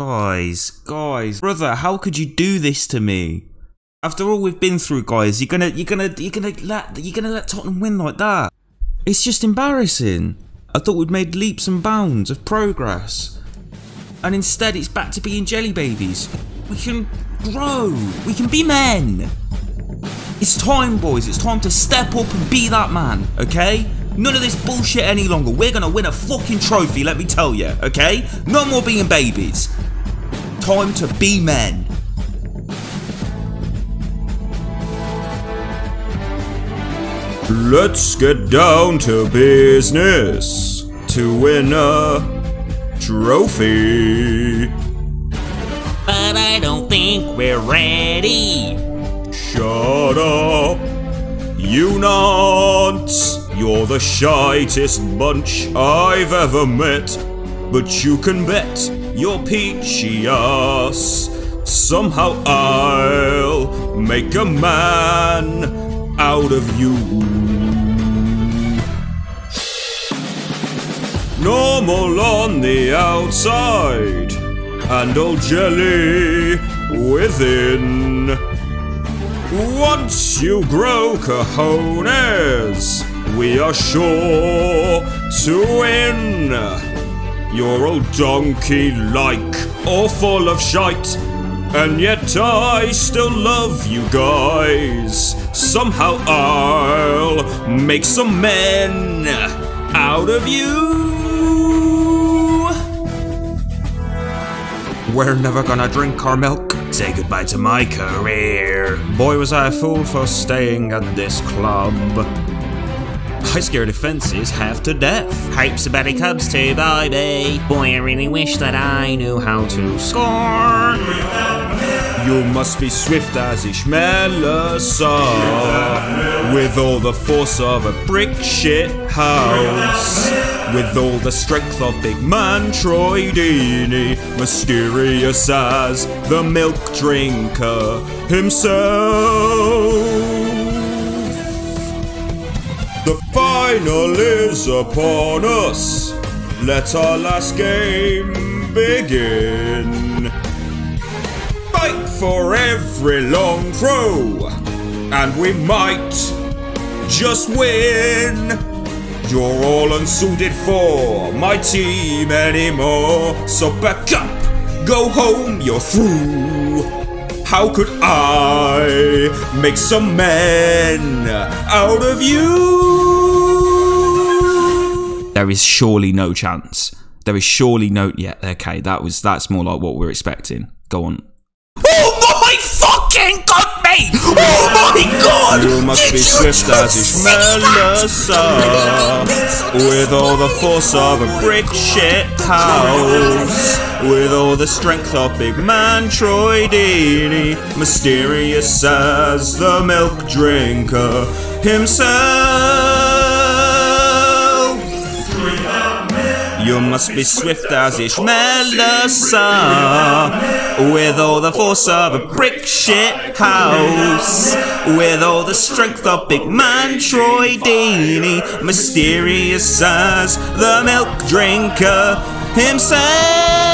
Guys, guys, brother, how could you do this to me? After all we've been through, guys, you're gonna, you're gonna, you're gonna let, you're gonna let Tottenham win like that. It's just embarrassing. I thought we'd made leaps and bounds of progress, and instead it's back to being jelly babies. We can grow. We can be men. It's time, boys. It's time to step up and be that man. Okay? None of this bullshit any longer. We're gonna win a fucking trophy, let me tell you, okay? No more being babies. Time to be men. Let's get down to business to win a trophy. But I don't think we're ready. Shut up, you nonce. You're the shyest bunch I've ever met. But you can bet your peachy ass. Somehow I'll make a man out of you. Normal on the outside, and all jelly within. Once you grow cojones, we are sure to win. You're all donkey like or full of shite, and yet I still love you guys. Somehow I'll make some men out of you. We're never gonna drink our milk. Say goodbye to my career. Boy, was I a fool for staying at this club. I scared offences half to death. Hopes the Betty Cubs too, baby. Boy, I really wish that I knew how to score. You must be swift as Ishmael saw, with all the force of a brick shit house, with all the strength of big man Troy Deeney, mysterious as the milk drinker himself. Final is upon us. Let our last game begin. Fight for every long throw, and we might just win. You're all unsuited for my team anymore, so back up, go home, you're through. How could I make some men out of you? There is surely no chance. There is surely no. Yeah, okay, that was that's more like what we're expecting. Go on. Oh my fucking god, mate! Oh my god! You must Did be you swift as just see that? Ishmael with all the force of a brick shit house, with all the strength of big man Troy Deeney, mysterious as the milk drinker himself. You must be swift as Ishmael saw, with all the force of a brick shit house, with all the strength of big man Troy Deeney, mysterious as the milk drinker himself.